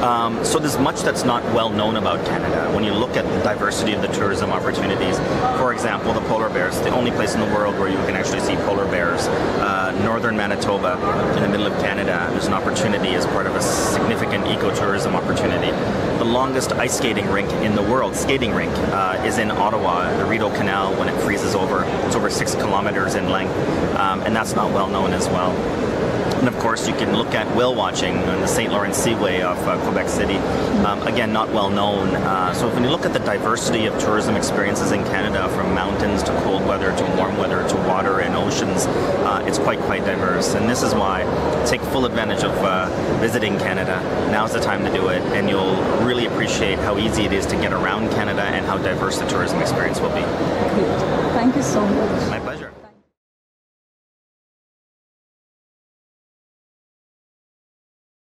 Um, so there's much that's not well known about Canada. When you look at the diversity of the tourism opportunities, for example, the polar bears, the only place in the world where you can actually see polar bears. Uh, northern Manitoba, in the middle of Canada, there's an opportunity as part of a significant ecotourism opportunity. The longest ice skating rink in the world, skating rink, uh, is in Ottawa, the Rideau Canal, when it freezes over. It's over six kilometers in length, um, and that's not well known as well. And of course, you can look at whale watching on the St. Lawrence Seaway of uh, Quebec City. Um, again, not well known. Uh, so when you look at the diversity of tourism experiences in Canada, from mountains to cold weather to warm weather to water and oceans, uh, it's quite quite diverse. And this is why take full advantage of uh, visiting Canada. Now's the time to do it, and you'll really appreciate how easy it is to get around Canada and how diverse the tourism experience will be. Great. Thank you so much. My.